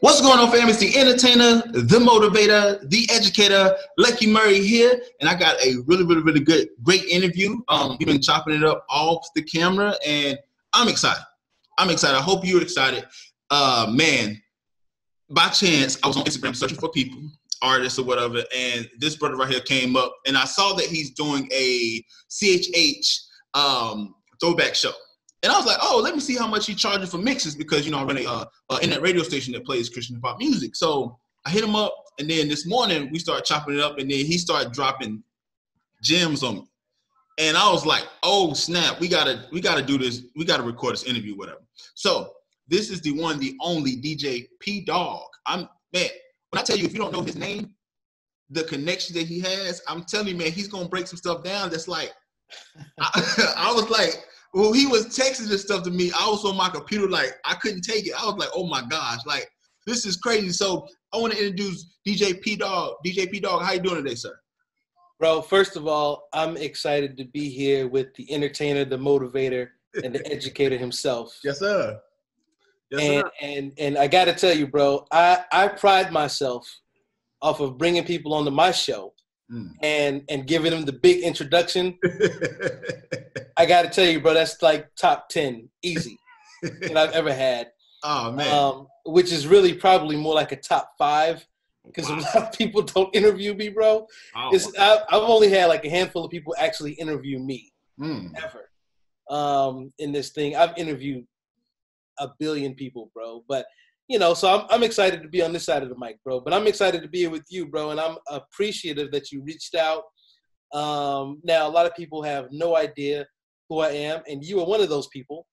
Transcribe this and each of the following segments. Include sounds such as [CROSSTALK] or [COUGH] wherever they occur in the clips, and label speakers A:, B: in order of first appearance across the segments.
A: What's going on, fam? It's the entertainer, the motivator, the educator, Lucky Murray here, and I got a really, really, really good, great interview. Um, we've been chopping it up off the camera, and I'm excited. I'm excited. I hope you're excited. Uh, man, by chance, I was on Instagram searching for people, artists or whatever, and this brother right here came up, and I saw that he's doing a CHH um, throwback show. And I was like, oh, let me see how much he charges for mixes because you know I run a uh, uh, internet radio station that plays Christian pop music. So I hit him up, and then this morning we started chopping it up, and then he started dropping gems on me. And I was like, oh snap, we gotta we gotta do this, we gotta record this interview, whatever. So this is the one, the only DJ P-Dogg. I'm man, when I tell you if you don't know his name, the connection that he has, I'm telling you, man, he's gonna break some stuff down that's like I, [LAUGHS] I was like when he was texting this stuff to me, I was on my computer like I couldn't take it. I was like, oh my gosh, like this is crazy. So I want to introduce DJ P-Dogg. DJ P-Dogg, how you doing today, sir?
B: Bro, first of all, I'm excited to be here with the entertainer, the motivator, and the [LAUGHS] educator himself.
A: Yes, sir.
B: Yes, and, sir. and and I got to tell you, bro, I I pride myself off of bringing people onto my show mm. and and giving them the big introduction. I got to tell you, bro, that's like top ten easy that I've ever had. [LAUGHS]
A: Oh man,
B: um, which is really probably more like a top five because wow. a lot of people don't interview me, bro. Oh. It's, I, have only had like a handful of people actually interview me mm. ever um, in this thing. I've interviewed a billion people, bro, but you know, so I'm, I'm excited to be on this side of the mic, bro. But I'm excited to be here with you, bro, and I'm appreciative that you reached out. Um, now, a lot of people have no idea who I am, and you are one of those people.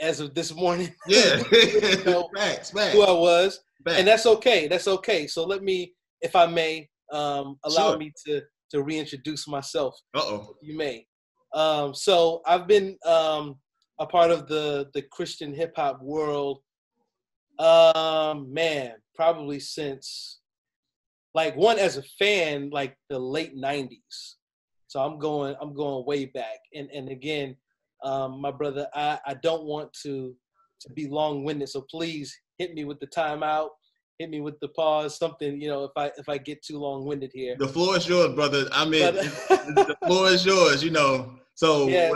B: As of this morning, [LAUGHS]
A: yeah, you know, [LAUGHS] facts, facts.
B: who I was, facts. and that's okay. That's okay. So let me, if I may, um, allow sure. me to to reintroduce myself.
A: Uh oh,
B: you may. Um, so I've been um, a part of the the Christian hip hop world um, man, probably since like one as a fan, like the late '90s. So I'm going, I'm going way back. And and again, um, my brother, I I don't want to to be long-winded, so please hit me with the timeout. Hit me with the pause, something you know. If I if I get too long-winded here,
A: the floor is yours, brother. I mean, [LAUGHS] the floor is yours. You know. So, yeah.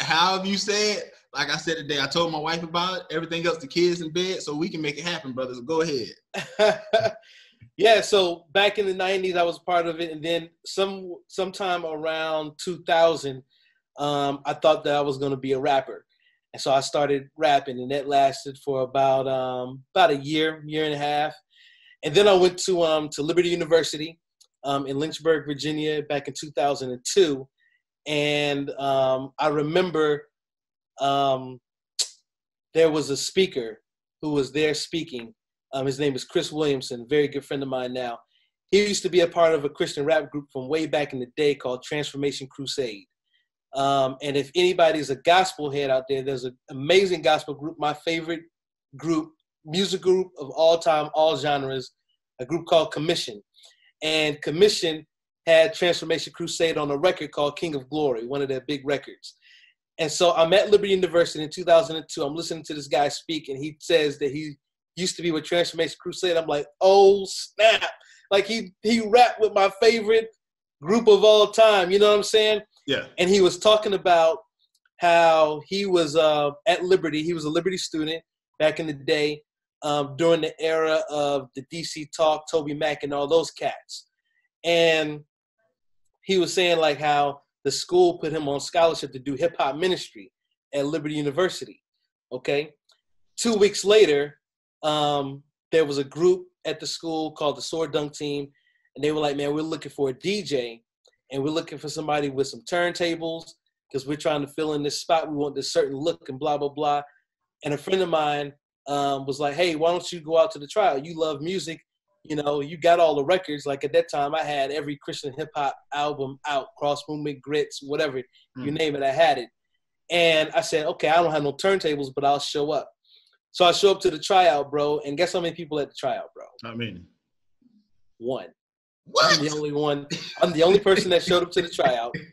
A: how have you said? Like I said today, I told my wife about it. Everything else, the kids in bed, so we can make it happen, brothers. Go ahead. [LAUGHS]
B: yeah. So back in the '90s, I was part of it, and then some sometime around 2000, um, I thought that I was going to be a rapper, and so I started rapping, and that lasted for about um, about a year, year and a half, and then I went to um, to Liberty University um, in Lynchburg, Virginia, back in 2002, and um, I remember um, there was a speaker who was there speaking. Um, his name is Chris Williamson, very good friend of mine now. He used to be a part of a Christian rap group from way back in the day called Transformation Crusade. Um, and if anybody's a gospel head out there, there's an amazing gospel group, my favorite group, music group of all time, all genres, a group called Commission. And Commission had Transformation Crusade on a record called King of Glory, one of their big records. And so I'm at Liberty University in 2002. I'm listening to this guy speak, and he says that he used to be with Transformation Crusade. I'm like, oh snap! Like he he rapped with my favorite group of all time. You know what I'm saying?
A: Yeah.
B: And he was talking about how he was uh, at Liberty. He was a Liberty student back in the day um, during the era of the DC Talk, TobyMac, and all those cats. And he was saying like how the school put him on scholarship to do hip hop ministry at Liberty University. Okay. Two weeks later, um, there was a group at the school called the Sword Dunk Team, and they were like, "Man, we're looking for a DJ, and we're looking for somebody with some turntables because we're trying to fill in this spot. We want this certain look and blah blah blah." And a friend of mine um, was like, "Hey, why don't you go out to the trial? You love music you know, you got all the records. Like at that time, I had every Christian hip hop album out, Cross Movement, Grits, whatever mm. you name it, I had it. And I said, okay, I don't have no turntables, but I'll show up. So I show up to the tryout, bro, and guess how many people at the tryout, bro?
A: I mean,
B: one.
A: What?
B: I'm the only one. I'm the only person that showed up to the tryout. [LAUGHS]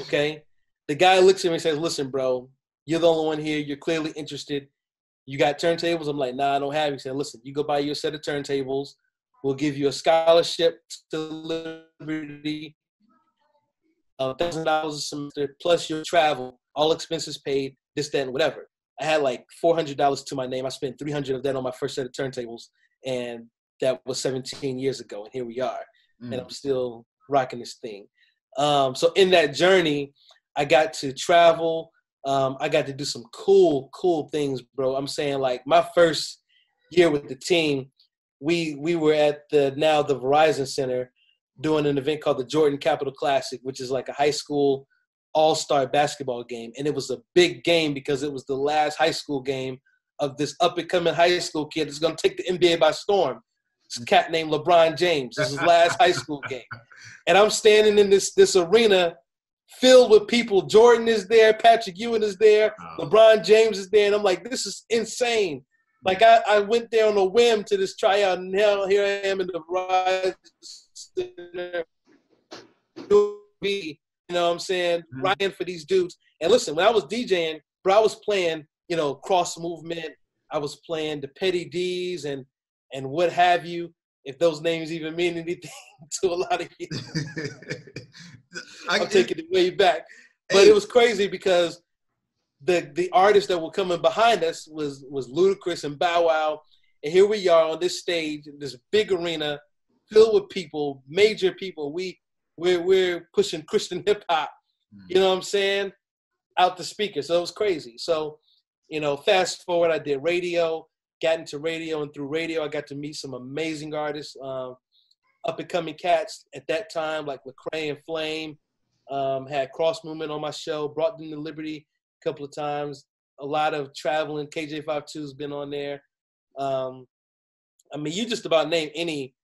B: Okay. The guy looks at me and says, "Listen, bro, you're the only one here. You're clearly interested. You got turntables? I'm like, nah, I don't have. He said, listen, you go buy your set of turntables. We'll give you a scholarship to Liberty, a thousand dollars a semester plus your travel, all expenses paid, this, that, and whatever. I had like four hundred dollars to my name. I spent three hundred of that on my first set of turntables, and that was 17 years ago. And here we are, mm. and I'm still rocking this thing. Um, so in that journey, I got to travel. Um, I got to do some cool, cool things, bro. I'm saying like my first year with the team, we we were at the now the Verizon Center doing an event called the Jordan Capital Classic, which is like a high school all-star basketball game, and it was a big game because it was the last high school game of this up-and-coming high school kid that's going to take the NBA by storm. This mm. cat named LeBron James. This is his last high school [LAUGHS] game, and I'm standing in this this arena filled with people. Jordan is there, Patrick Ewing is there, LeBron James is there, and I'm like, this is insane. Like I, I went there on a whim to this tryout, and now here I am in the Verizon Center. You know what I'm saying? Mm-hmm. Writing for these dudes. And listen, when I was DJing, bro, I was playing, you know, cross movement. I was playing the Petty D's and and what have you. If those names even mean anything [LAUGHS] to a lot of [LAUGHS] you, I'm taking it way back. But hey. it was crazy because the the artists that were coming behind us was was Ludacris and Bow Wow, and here we are on this stage, this big arena filled with people, major people. We we're we're pushing Christian hip hop, mm. you know what I'm saying, out the speaker. So it was crazy. So, you know, fast forward, I did radio, got into radio, and through radio, I got to meet some amazing artists, um, up and coming cats at that time, like Lecrae and Flame. Um, had Cross Movement on my show, brought them to Liberty a couple of times. A lot of traveling. KJ52's been on there. Um, I mean, you just about name any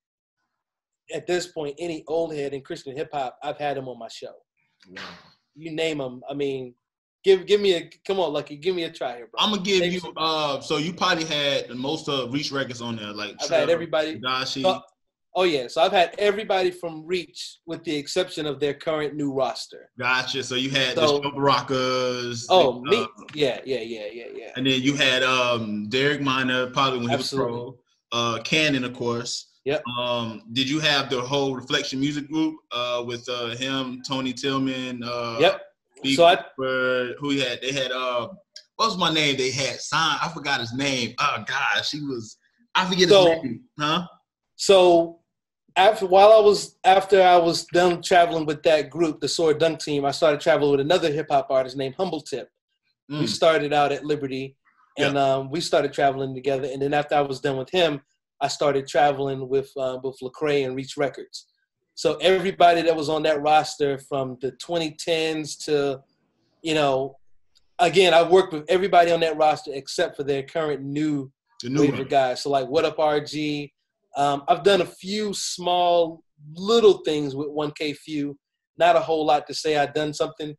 B: at this point, any old head in Christian hip hop, I've had him on my show. Wow. You name them. I mean, give give me a come on, Lucky, give me a try here, bro.
A: I'm gonna give Maybe you. Uh, so you probably had the most of Reach records on there, like
B: I've Trevor, had everybody. Dashi. Oh, oh yeah, so I've had everybody from Reach, with the exception of their current new roster.
A: Gotcha. So you had so, the Rockers.
B: Oh, me. Uh, yeah, yeah, yeah, yeah, yeah.
A: And then you had um Derek Minor, probably when Absolutely. he was pro. Uh, Canon, of course.
B: Yep.
A: Um, did you have the whole Reflection Music Group uh, with uh, him, Tony Tillman? Uh,
B: yep. so I,
A: who he had? They had uh, what was my name? They had signed. I forgot his name. Oh gosh, he was. I forget so, his name. Huh?
B: So after while I was after I was done traveling with that group, the Sword Dunk team, I started traveling with another hip hop artist named Humble Tip. Mm. We started out at Liberty, and yep. um, we started traveling together. And then after I was done with him, I started traveling with uh, with Lecrae and Reach Records. So everybody that was on that roster from the 2010s to, you know, again, I worked with everybody on that roster except for their current new, the new waiver guys. So like, what up, RG? Um, I've done a few small little things with 1K Phew. Not a whole lot to say. I've done something.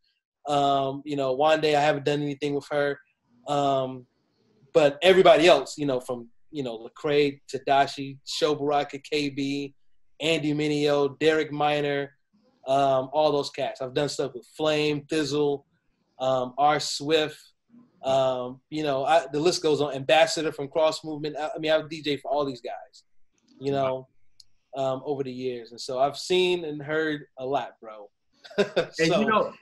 B: Um, you know, one day I haven't done anything with her. Um, but everybody else, you know, from you know, Lecrae, Tedashii, Sho Baraka, KB, Andy Mineo, Derek Minor, um, all those cats. I've done stuff with Flame, Thizzle, um, R. Swift. Um, you know, I, the list goes on. Ambassador from Cross Movement. I, I mean, I've DJ for all these guys. You know, um, over the years, and so I've seen and heard a lot, bro.
A: so, [LAUGHS] and you know,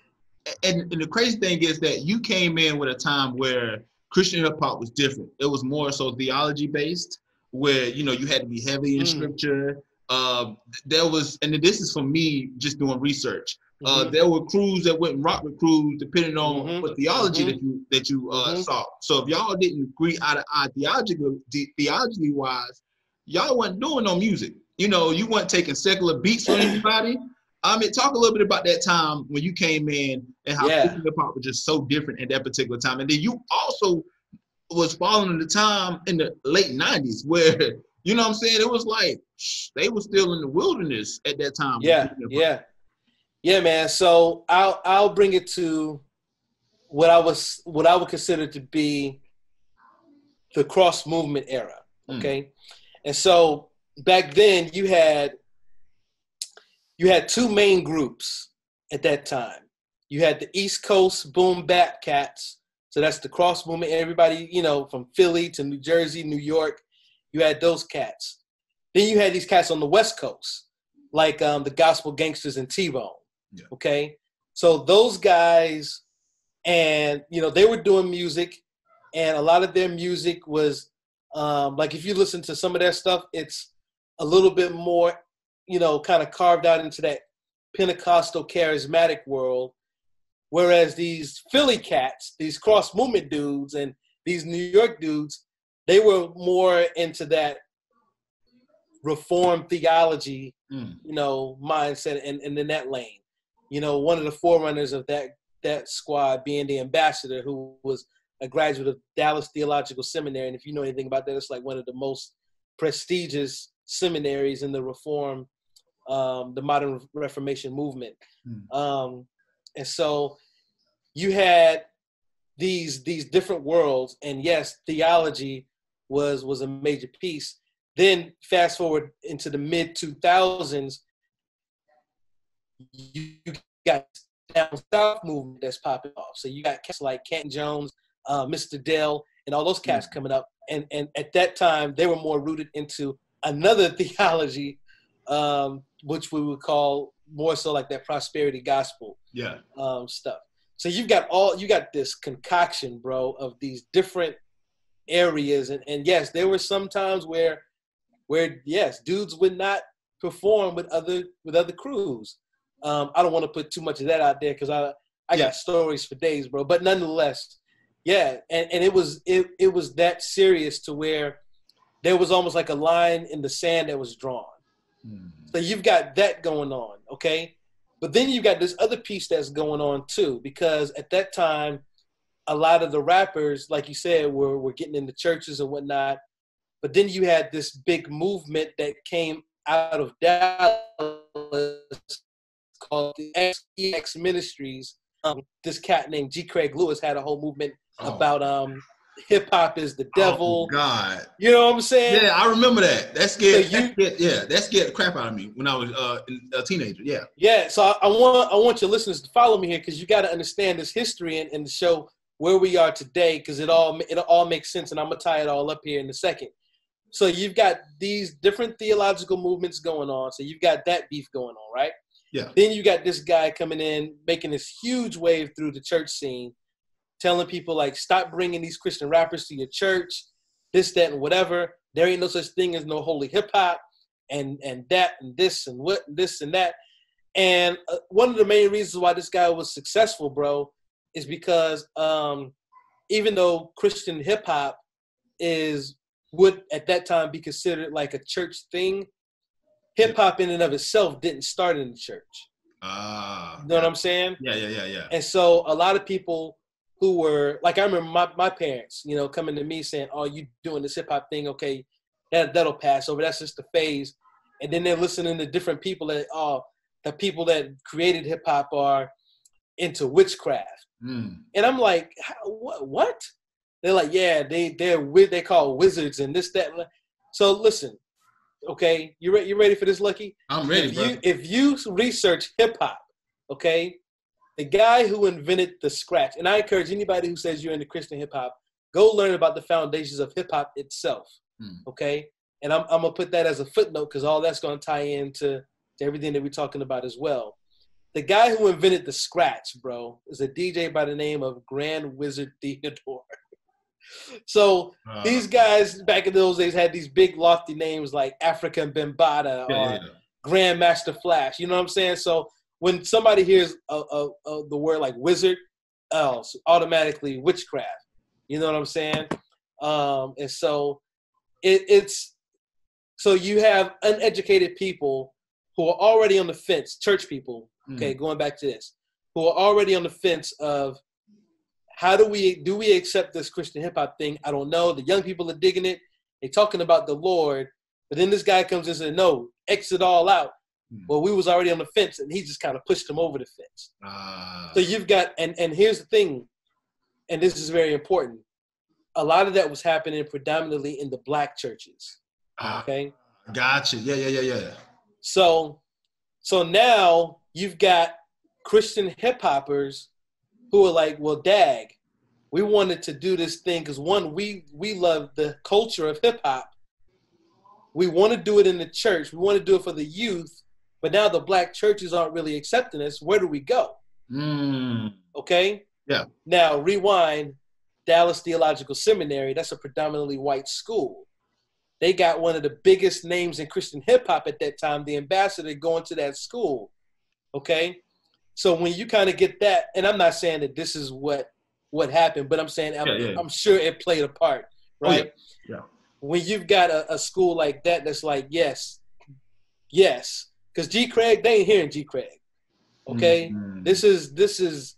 A: and, and the crazy thing is that you came in with a time where Christian hip hop was different. It was more so theology based, where you know you had to be heavy in mm. scripture. Uh, there was, and this is for me just doing research. Uh, mm-hmm. There were crews that went and rock the crews depending on mm-hmm. what theology mm-hmm. that you that you uh, mm-hmm. saw. So if y'all didn't agree eye to eye theologically, theologically wise, y'all wasn't doing no music. You know, you weren't taking secular beats from anybody. I mean, talk a little bit about that time when you came in and how yeah. hip hop was just so different at that particular time. And then you also was following the time in the late '90s where [LAUGHS] you know what I'm saying it was like they were still in the wilderness at that time.
B: Yeah, yeah, yeah, man. So I'll I'll bring it to what I was what I would consider to be the cross movement era. Hmm. Okay, mm. And so back then you had you had two main groups at that time. You had the East Coast boom bap cats So that's the cross movement. Everybody, you know, from Philly to New Jersey, New York, you had those cats. Then you had these cats on the West Coast, like um, the Gospel Gangstaz and T-Bone. Yeah. Okay, so those guys, and you know, they were doing music, and a lot of their music was um, like if you listen to some of their stuff, it's a little bit more, you know, kind of carved out into that Pentecostal charismatic world. Whereas these Philly cats, these cross movement dudes, and these New York dudes, they were more into that reform theology, mm. you know, mindset, and, and in that lane. You know, one of the forerunners of that that squad being the ambassador, who was a graduate of Dallas Theological Seminary, and if you know anything about that, it's like one of the most prestigious seminaries in the Reform, um, the modern Reformation movement. Mm. Um, and so you had these these different worlds, and yes, theology was was a major piece. Then fast forward into the mid two thousands, you got down south movement that's popping off. So you got cats like Canton Jones, uh, Mr. Del, and all those cats coming up. And and at that time, they were more rooted into another [LAUGHS] theology, um, which we would call more so like that prosperity gospel
A: yeah
B: um, stuff. So you've got all you got this concoction, bro, of these different areas, and and yes, there were some times where where yes, dudes would not perform with other with other crews. Um, I don't want to put too much of that out there because I I yeah. got stories for days, bro. But nonetheless, yeah, and, and it was it it was that serious to where there was almost like a line in the sand that was drawn. Mm-hmm. So you've got that going on, okay? But then you've got this other piece that's going on too, because at that time, a lot of the rappers, like you said, were, were getting into churches and whatnot. But then you had this big movement that came out of Dallas called the XEX Ministries. Um, this cat named G. Craig Lewis had a whole movement oh. about um, hip hop is the devil.
A: Oh, God,
B: you know what I'm saying?
A: Yeah, I remember that. That scared, so you, that scared yeah, that scared the crap out of me when I was uh, a teenager. Yeah,
B: yeah. So I, I, want I want your listeners to follow me here because you got to understand this history and, and show where we are today because it all it all makes sense and I'm gonna tie it all up here in a second. So you've got these different theological movements going on. So you've got that beef going on, right?
A: Yeah.
B: Then you got this guy coming in, making this huge wave through the church scene, telling people like, stop bringing these Christian rappers to your church, this, that, and whatever. There ain't no such thing as no holy hip hop, and and that and this and what and this and that. And uh, one of the main reasons why this guy was successful, bro, is because um, even though Christian hip hop is would at that time be considered like a church thing, hip hop in and of itself didn't start in the church.
A: Ah,
B: uh, you know what I'm saying?
A: Yeah, yeah, yeah, yeah.
B: And so a lot of people who were like, I remember my, my parents, you know, coming to me saying, "Oh, you doing this hip hop thing? Okay, that that'll pass over. That's just the phase." And then they're listening to different people that, oh, the people that created hip hop are into witchcraft, mm. and I'm like, what? What? They're like, yeah, they they're with they call wizards and this that. So listen, okay, you re- you ready for this, Lucky?
A: I'm ready.
B: If
A: bro.
B: you if you research hip hop, okay, the guy who invented the scratch, and I encourage anybody who says you're into Christian hip hop, go learn about the foundations of hip hop itself, hmm. okay? And I'm I'm gonna put that as a footnote because all that's gonna tie into to everything that we're talking about as well. The guy who invented the scratch, bro, is a DJ by the name of Grand Wizard Theodore. [LAUGHS] So uh, these guys back in those days had these big lofty names like Afrika Bambaataa yeah, or yeah. Grandmaster Flash. You know what I'm saying? So when somebody hears a, a, a, the word like wizard, so automatically witchcraft. You know what I'm saying? Um, and so it, it's so you have uneducated people who are already on the fence, church people. Okay, mm. going back to this, who are already on the fence of how do we do we accept this Christian hip hop thing? I don't know. The young people are digging it. They're talking about the Lord, but then this guy comes and says, "No, exit all out." Hmm. Well, we was already on the fence, and he just kind of pushed him over the fence. Uh, so you've got, and and here's the thing, and this is very important. A lot of that was happening predominantly in the black churches. Uh, okay.
A: Gotcha. Yeah, yeah, yeah, yeah.
B: So, so now you've got Christian hip hoppers who are like, well, dag, we wanted to do this thing because one, we we love the culture of hip hop. We want to do it in the church. We want to do it for the youth, but now the black churches aren't really accepting us. Where do we go?
A: Mm.
B: Okay.
A: Yeah.
B: Now rewind. Dallas Theological Seminary. That's a predominantly white school. They got one of the biggest names in Christian hip hop at that time, the ambassador, going to that school. Okay. So when you kind of get that, and I'm not saying that this is what what happened, but I'm saying I'm,
A: Yeah, yeah.
B: I'm sure it played a part,
A: Oh, yeah.
B: right?
A: Yeah.
B: When you've got a, a school like that, that's like yes, yes, because G Craig, they ain't hearing G Craig. Okay,
A: Mhm.
B: this is this is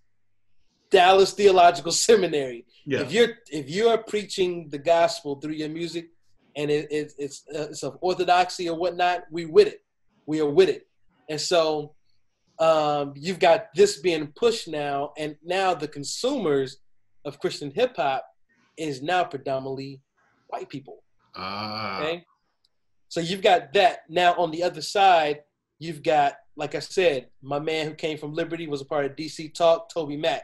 B: Dallas Theological [LAUGHS] Seminary.
A: yeah.
B: If you're if you're preaching the gospel through your music, and it, it, it's uh, it's of orthodoxy or whatnot, we with it. We are with it, and so um, you've got this being pushed now, and now the consumers of Christian hip hop is now predominantly white people.
A: Ah.
B: Okay, so you've got that now. On the other side, you've got like I said, my man who came from Liberty was a part of DC Talk, TobyMac.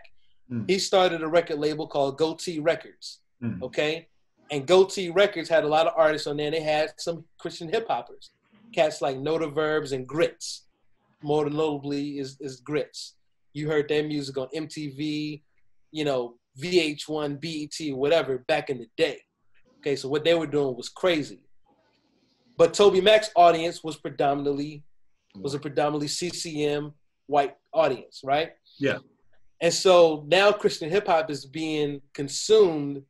A: Mm.
B: He started a record label called Gotee Records
A: Mm.
B: okay? And Gotee Records had a lot of artists on there. They had some Christian hip hoppers, cats like Knowdaverbs and Grits. More than notably is is Grits. You heard their music on MTV, you know, VH1, BET, whatever, back in the day. Okay, so what they were doing was crazy. But TobyMac's audience was predominantly was a predominantly CCM white audience, right?
A: Yeah.
B: And so now Christian hip hop is being consumed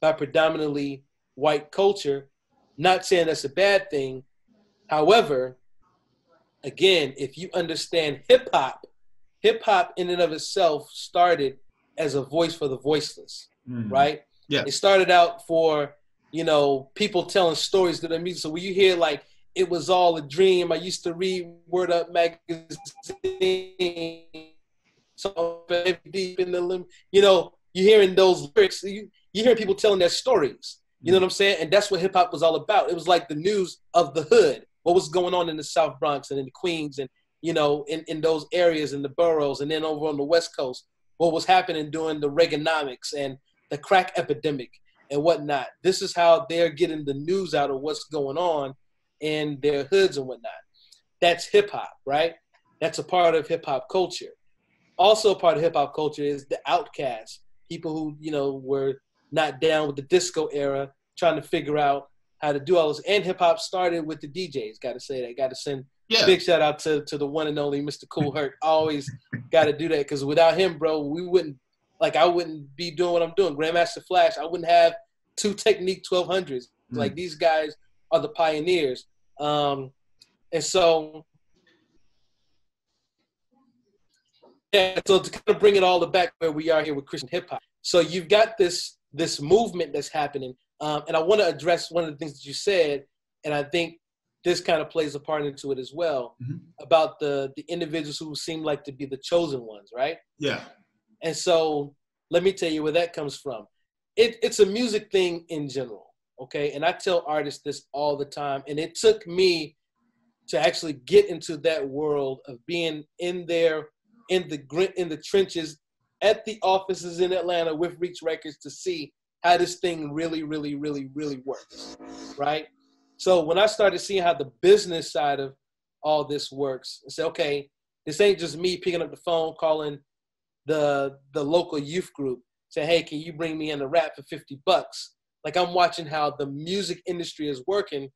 B: by predominantly white culture. Not saying that's a bad thing. However, again, if you understand hip hop, hip hop in and of itself started as a voice for the voiceless,
A: Mhm.
B: right?
A: Yeah.
B: It started out for, you know, people telling stories to their music. So when you hear like it was all a dream, I used to read Word Up magazine. So deep in the limb, you know, you're hearing those lyrics, you you hear people telling their stories. You know what I'm saying? And that's what hip hop was all about. It was like the news of the hood, what was going on in the South Bronx and in the Queens and you know, in, in those areas in the boroughs and then over on the West Coast, what was happening during the Reaganomics and the crack epidemic and whatnot. This is how they're getting the news out of what's going on in their hoods and whatnot. That's hip hop, right? That's a part of hip hop culture. Also, part of hip hop culture is the outcasts, people who you know were not down with the disco era, trying to figure out how to do all this. And hip hop started with the DJs. Got to say that. Got to send
A: Yeah.
B: big shout out to to the one and only Mr. Kool Herc. Always got to do that because without him, bro, we wouldn't like I wouldn't be doing what I'm doing. Grandmaster Flash, I wouldn't have two Technics 1200s.
A: Mm.
B: Like these guys are the pioneers. Um, and so, yeah. So to kind of bring it all the back where we are here with Christian hip hop. So you've got this this movement that's happening, um, and I want to address one of the things that you said, and I think this kind of plays a part into it as well
A: Mhm.
B: about the the individuals who seem like to be the chosen ones, right?
A: Yeah.
B: And so let me tell you where that comes from. It, it's a music thing in general, okay? And I tell artists this all the time. And it took me to actually get into that world of being in there, in the grit, in the trenches, at the offices in Atlanta with Reach Records to see how this thing really, really, really, really works, right? So when I started seeing how the business side of all this works, I said, okay, this ain't just me picking up the phone, calling the the local youth group say hey can you bring me in a rap for 50 bucks like i'm watching how the music industry is working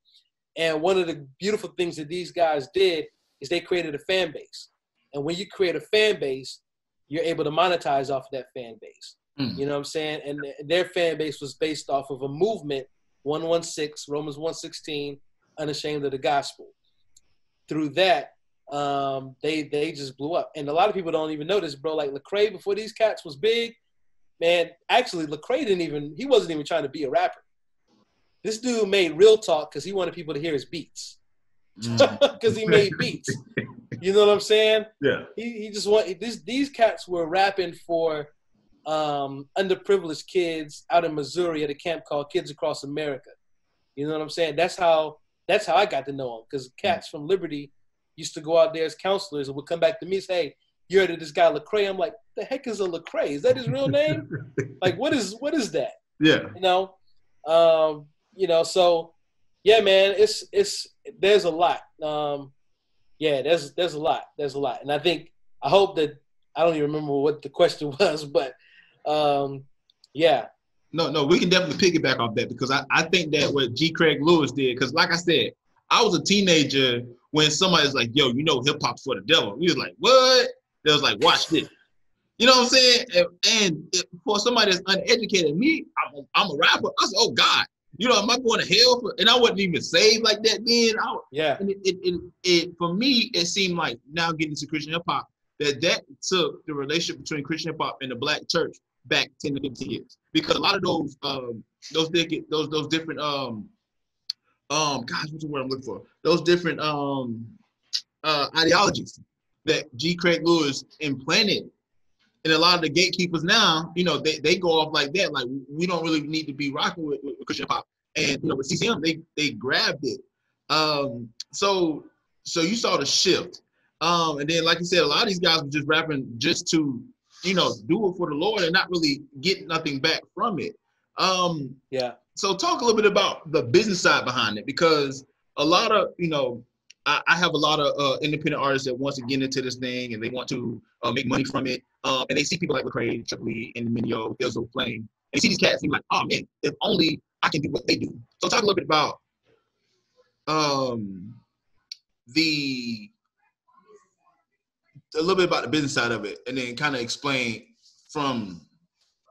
B: and one of the beautiful things that these guys did is they created a fan base and when you create a fan base you're able to monetize off of that fan base
A: Mm.
B: you know what i'm saying and their fan base was based off of a movement 116 romans 116 unashamed of the gospel through that um, they they just blew up. And a lot of people don't even know this, bro. Like Lecrae before these cats was big, man. Actually, Lecrae didn't even he wasn't even trying to be a rapper. This dude made real talk because he wanted people to hear his beats
A: Mm. [LAUGHS]
B: because he made beats. You know what I'm saying?
A: yeah.
B: He he just want this. These cats were rapping for um, underprivileged kids out in Missouri at a camp called Kids Across America. You know what I'm saying? That's how that's how I got to know him because cats from Liberty used to go out there as counselors and would come back to me and say, "Hey, you heard of this guy Lecrae. I'm like, the heck is a Lecrae? Is that his real name? [LAUGHS] like, what is what is that?
A: Yeah.
B: You know, um, you know. So, yeah, man, it's it's there's a lot. Um, yeah, there's there's a lot. There's a lot, and I think I hope that I don't even remember what the question [LAUGHS] was, but um, yeah.
A: No, no, we can definitely piggyback off that because I, I think that what G. Craig Lewis did, because like I said, I was a teenager when somebody's like, yo, you know hip hop's for the devil. We was like, what? They was like, watch this. You know what I'm saying? And, and for somebody that's uneducated, me, I'm a, I'm a rapper. I said, oh God, you know, am I going to hell? For, and I wasn't even saved like that then. I,
B: yeah.
A: And it, it, it, it, for me, it seemed like now getting to Christian hip hop, that that took the relationship between Christian hip hop and the black church back 10 to 15 years. Because a lot of those um those those those different um um gosh, what's the word I'm looking for? Those different um uh ideologies that G. Craig Lewis implanted and a lot of the gatekeepers now, you know, they, they go off like that. Like we don't really need to be rocking with, with Christian pop. And you know, with CCM, they they grabbed it. Um, so so you saw the shift. Um, and then like you said, a lot of these guys were just rapping just to, you know, do it for the Lord and not really get nothing back from it. Um,
B: yeah.
A: So talk a little bit about the business side behind it because a lot of you know I, I have a lot of uh, independent artists that want to get into this thing and they want to uh, make money from it. Um, and they see people like Lecrae, Triple E, Andy Mineo, Izzo playing. They see these cats and like, oh man, if only I can do what they do. So talk a little bit about um, the a little bit about the business side of it, and then kind of explain from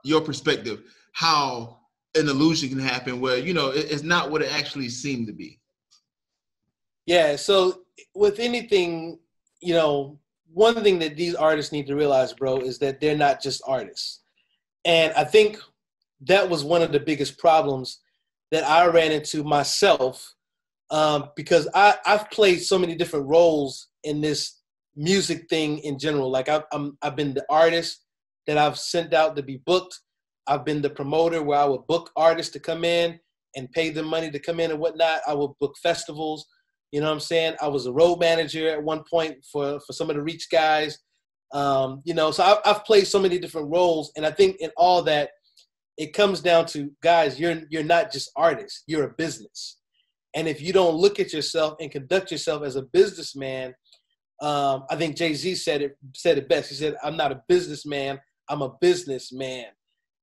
A: your perspective how an illusion can happen where you know it's not what it actually seemed to be.
B: Yeah. So with anything, you know, one thing that these artists need to realize, bro, is that they're not just artists. And I think that was one of the biggest problems that I ran into myself um, because I, I've played so many different roles in this music thing in general. Like I've, I'm, I've been the artist that I've sent out to be booked. I've been the promoter where I would book artists to come in and pay them money to come in and whatnot. I would book festivals. You know what I'm saying? I was a road manager at one point for, for some of the Reach guys. Um, you know, so I, I've played so many different roles, and I think in all that, it comes down to guys. You're you're not just artists. You're a business, and if you don't look at yourself and conduct yourself as a businessman, um, I think Jay Z said it said it best. He said, "I'm not a businessman. I'm a businessman."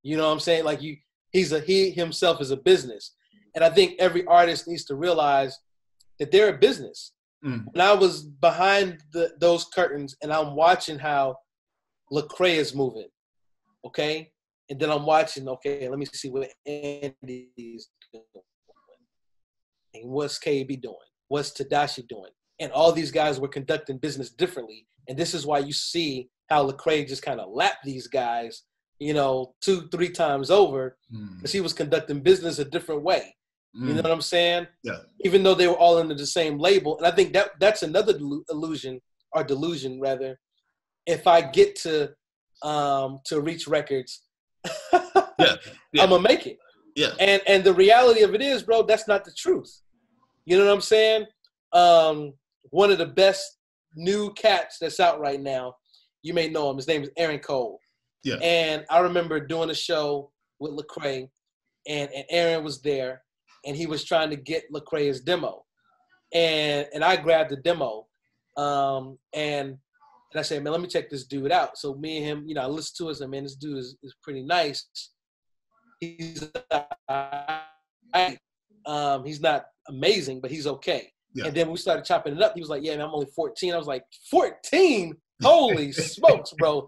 B: You know what I'm saying? Like you, he's a he himself is a business, and I think every artist needs to realize that they're a business. Mm. When I was behind the, those curtains and I'm watching how Lecrae is moving, okay, and then I'm watching, okay, let me see what Andy's doing, and what's KB doing, what's Tedashii doing, and all these guys were conducting business differently, and this is why you see how Lecrae just kind of lapped these guys, you know, two, three times over, because mm. he was conducting business a different way. You know mm. what I'm saying?
A: Yeah.
B: Even though they were all under the same label, and I think that that's another illusion or delusion rather. If I get to um to reach records, [LAUGHS]
A: yeah. yeah.
B: I'm gonna make it.
A: Yeah.
B: And and the reality of it is, bro, that's not the truth. You know what I'm saying? Um, one of the best new cats that's out right now. You may know him. His name is Aaron Cole.
A: Yeah.
B: And I remember doing a show with Lecrae, and and Aaron was there, and he was trying to get Lecrae's demo, and and I grabbed the demo, um, and and I said, man, let me check this dude out. So me and him, you know, I listened to it. I said, man, this dude is, is pretty nice. He's um, he's not amazing, but he's okay. Yeah. And then we started chopping it up. He was like, yeah, man, I'm only 14. I was like, 14? Holy [LAUGHS] smokes, bro.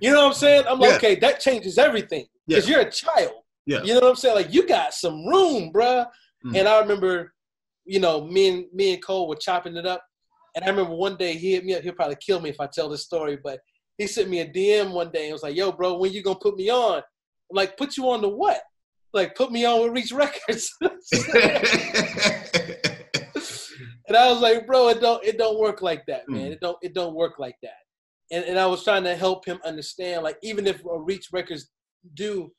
B: You know what I'm saying? I'm like, yeah. okay, that changes everything. Because yeah. you're a child.
A: Yeah.
B: You know what I'm saying? Like you got some room, bruh. Mm. And I remember, you know, me and me and Cole were chopping it up. And I remember one day he hit me up. He'll probably kill me if I tell this story, but he sent me a DM one day and was like, "Yo, bro, when you gonna put me on?" I'm like, "Put you on the what?" Like, put me on with Reach Records. [LAUGHS] and I was like, "Bro, it don't it don't work like that, man. Mm. It don't it don't work like that." And and I was trying to help him understand, like, even if Reach Records do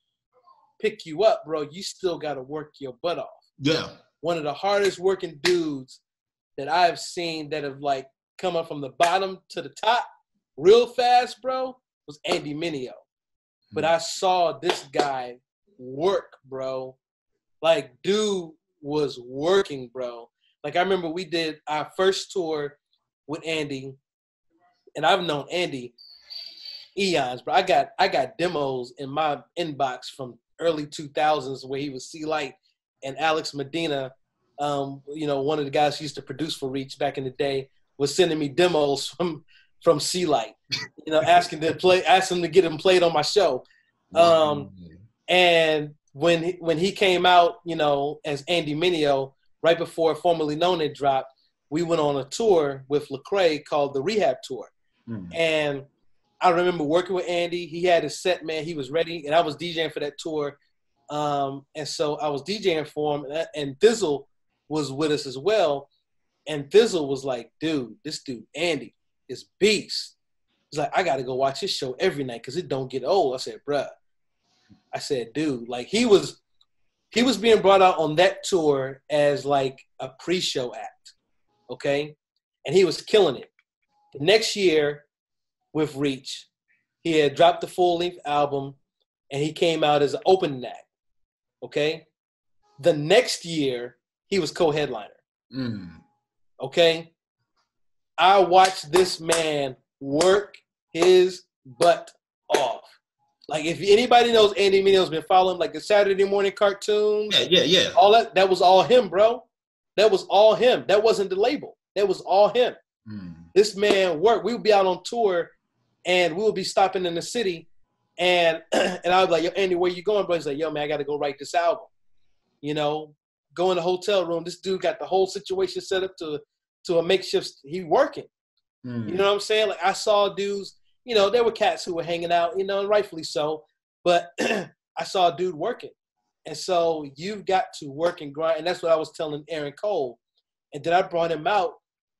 B: pick you up, bro, you still got to work your butt off.
A: Yeah.
B: One of the hardest working dudes that I've seen that have like come up from the bottom to the top real fast, bro, was Andy Mineo. Hmm. But I saw this guy work, bro. Like, dude was working, bro. Like I remember we did our first tour with Andy, and I've known Andy eons, but I got I got demos in my inbox from early 2000s where he was C-Lite and Alex Medina, um, you know, one of the guys who used to produce for Reach back in the day, was sending me demos from from C-Lite, you know, asking to play, asking to get him played on my show. Um, and when he, when he came out, you know, as Andy Mineo, right before formerly known it dropped, we went on a tour with Lecrae called the Rehab Tour, mm. and I remember working with Andy. He had his set, man. He was ready, and I was DJing for that tour. Um, and so I was DJing for him, and, and Thizzle was with us as well. And Thizzle was like, "Dude, this dude Andy is beast." He's like, "I got to go watch his show every night because it don't get old." I said, "Bruh," I said, "Dude, like he was." He was being brought out on that tour as like a pre-show act okay? And he was killing it. The next year with Reach, he had dropped the full length album and he came out as an opening act, okay? The next year, he was co headliner, mm. okay? I watched this man work his butt off. Like if anybody knows Andy Mineo's been following like the Saturday morning cartoons.
A: Yeah, yeah, yeah.
B: All that that was all him, bro. That was all him. That wasn't the label. That was all him. Mm. This man worked. We would be out on tour, and we would be stopping in the city, and [CLEARS THROAT] and I was like, "Yo, Andy, where you going, bro?" He's like, "Yo, man, I got to go write this album." You know, go in the hotel room. This dude got the whole situation set up to to a makeshift. He working. Mm. You know what I'm saying? Like I saw dudes. You know, there were cats who were hanging out. You know, and rightfully so. But [CLEARS THROAT] I saw a dude working. And so you've got to work and grind. And that's what I was telling Aaron Cole. And then I brought him out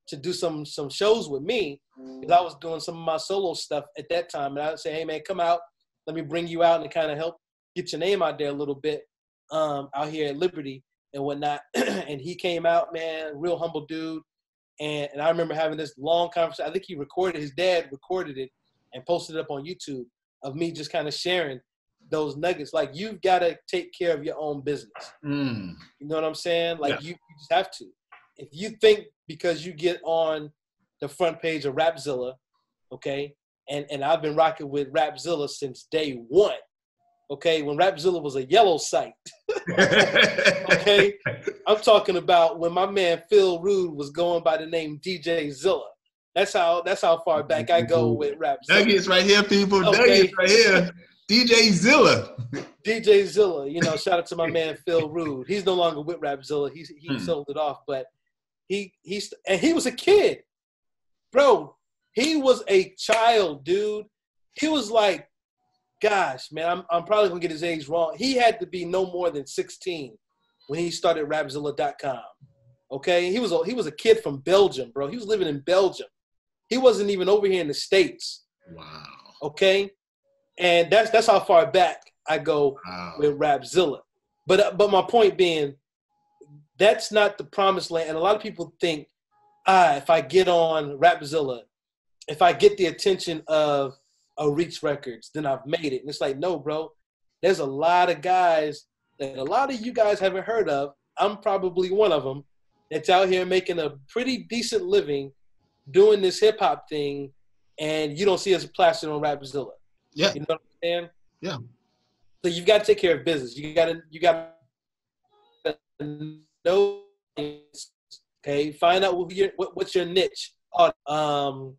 B: to do some some shows with me because I was doing some of my solo stuff at that time. And I would say, hey man, come out, let me bring you out and kind of help get your name out there a little bit um, out here at Liberty and whatnot. [CLEARS THROAT] and he came out, man, real humble dude. And, and I remember having this long conversation. I think he recorded, his dad recorded it and posted it up on YouTube of me just kind of sharing those nuggets. Like you've got to take care of your own business. Mm. You know what I'm saying? Like yeah. you, you just have to. If you think because you get on the front page of Rapzilla, okay, and and I've been rocking with Rapzilla since day one. Okay, when Rapzilla was a yellow site. [LAUGHS] okay, [LAUGHS] I'm talking about when my man Phil Rood was going by the name DJ Zilla. That's how that's how far back I go with Rapzilla.
A: Nuggets right here, people. Okay. Nuggets right here. DJ Zilla.
B: DJ Zilla. You know, shout out to my man Phil Rood. He's no longer with Rapzilla. He he hmm. sold it off, but he he's and he was a kid, bro. He was a child, dude. He was like, gosh, man, I'm I'm probably gonna get his age wrong. He had to be no more than 16 when he started Rapzilla.com. Okay, he was a, he was a kid from Belgium, bro. He was living in Belgium. He wasn't even over here in the states.
A: Wow.
B: Okay, and that's that's how far back I go wow. with Rapzilla. But uh, but my point being, that's not the promised land. And a lot of people think, ah, if I get on Rapzilla, if I get the attention of a Reach Records, then I've made it. And it's like, no, bro. There's a lot of guys that a lot of you guys haven't heard of. I'm probably one of them that's out here making a pretty decent living doing this hip hop thing, and you don't see us plastered on Rapzilla.
A: Yeah.
B: You know what I'm saying?
A: Yeah.
B: So you've got to take care of business. You got to you got to know okay find out what your, what, what's your niche. Um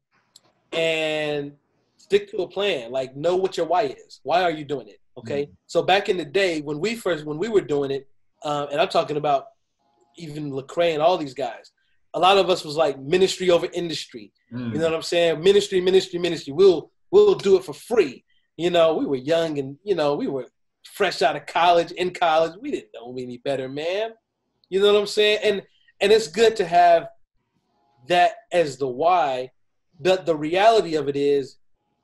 B: and stick to a plan like know what your why is. Why are you doing it? Okay? Mm-hmm. so back in the day when we first when we were doing it um, and i'm talking about even Lecrae and all these guys a lot of us was like ministry over industry. Mm. you know what i'm saying? Ministry ministry ministry. We'll we'll do it for free. You know we were young and you know we were fresh out of college in college. We didn't know any better man you know what I'm saying? And and it's good to have that as the why. But the reality of it is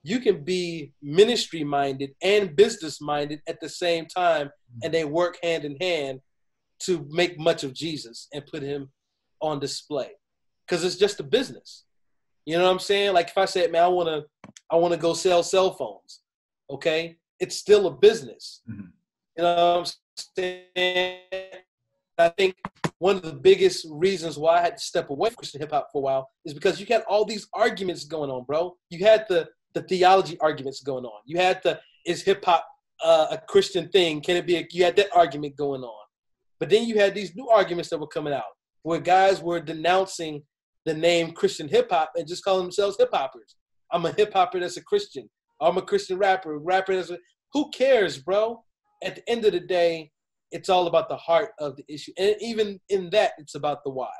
B: you can be ministry minded and business minded at the same time, and they work hand in hand to make much of Jesus and put him on display. Because it's just a business. You know what I'm saying? Like if I said, man, I wanna I wanna go sell cell phones, okay? It's still a business. Mm-hmm. You know what I'm saying? I think one of the biggest reasons why I had to step away from Christian hip hop for a while is because you had all these arguments going on, bro. You had the the theology arguments going on. You had the is hip hop uh, a Christian thing? Can it be? A, you had that argument going on, but then you had these new arguments that were coming out where guys were denouncing the name Christian hip hop and just calling themselves hip hoppers. I'm a hip hopper that's a Christian. I'm a Christian rapper. Rapper that's a, who cares, bro? At the end of the day, it's all about the heart of the issue, and even in that, it's about the why.